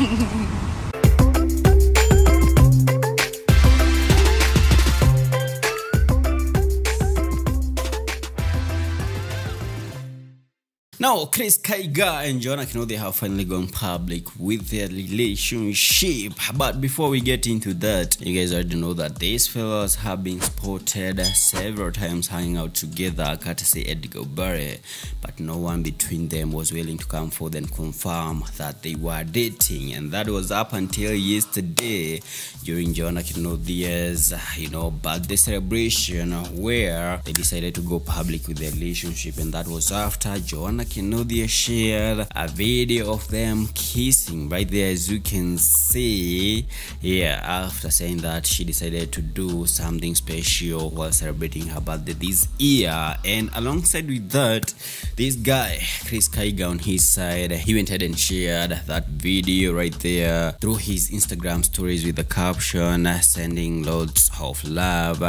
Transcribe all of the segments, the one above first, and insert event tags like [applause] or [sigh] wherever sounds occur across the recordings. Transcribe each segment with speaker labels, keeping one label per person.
Speaker 1: watching. [laughs] Now, Chris Kaiga and Kino, they have finally gone public with their relationship. But before we get into that, you guys already know that these fellas have been spotted several times hanging out together, courtesy Edgar Obare. But no one between them was willing to come forward and confirm that they were dating. And that was up until yesterday during Joanna Kinuthia's, you know, birthday celebration where they decided to go public with their relationship. And that was after Joanna Kinuthia shared a video of them kissing right there as you can see. Yeah after saying that she decided to do something special while celebrating her birthday this year. And alongside with that this guy Chris Kaiga on his side he went ahead and shared that video right there through his Instagram stories with the caption sending loads of love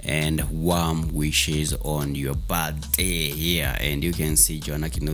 Speaker 1: and warm wishes on your birthday. Yeah and you can see Joanna Kinuthia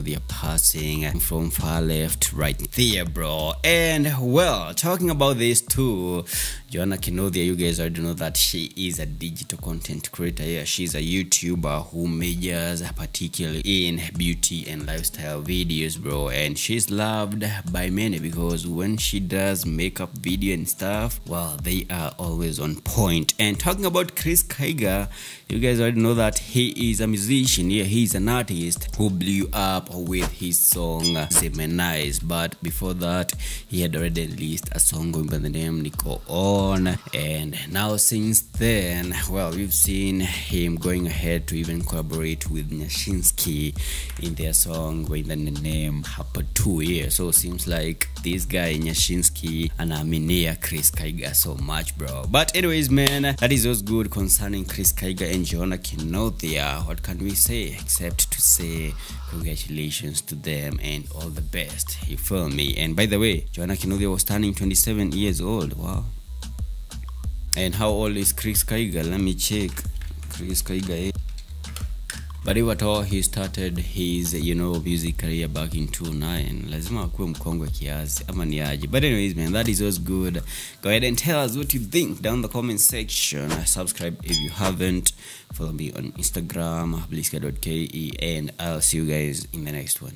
Speaker 1: passing from far left right there bro. And well talking about this too Joanna Kinuthia you guys already know that she is a digital content creator. Yeah she's a YouTuber who majors particularly in beauty and lifestyle videos bro. And she's loved by many because when she does makeup video and stuff well they are always on point. And talking about Chris Kaiga you guys already know that he is a musician. Yeah he's an artist who blew up with his song Zemenize. but before that he had already released a song by the name Nico On and now since then well we've seen him going ahead to even collaborate with Nyashinsky in their song by the name Hapa 2 yeah so seems like this guy Nyashinsky anaaminia Chris Kaiga so much bro but anyways man that is what's good concerning Chris Kaiga and Jonah Kinothia what can we say except to say congratulations to them and all the best. You feel me? And by the way Joanna Kinothia was turning 27 years old. Wow. And how old is Chris Kaiga? Let me check. Chris Kaiga eh? But he started his you know music career back in 29 lazima akuwe mkongwe kiasi ama ni aje. But anyways man that is always good. Go ahead and tell us what you think down the comment section. Subscribe if you haven't. Follow me on instagram bliska.ke and i'll see you guys in the next one